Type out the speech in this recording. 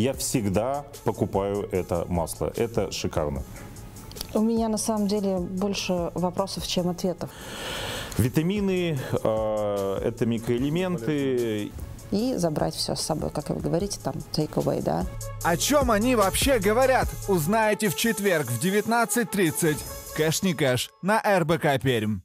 я всегда покупаю это масло. Это шикарно. У меня на самом деле больше вопросов, чем ответов. Витамины, э, это микроэлементы. И забрать все с собой, как вы говорите, там, take away, да? О чем они вообще говорят, узнаете в четверг в 19.30. Кэш не кэш на РБК Пермь.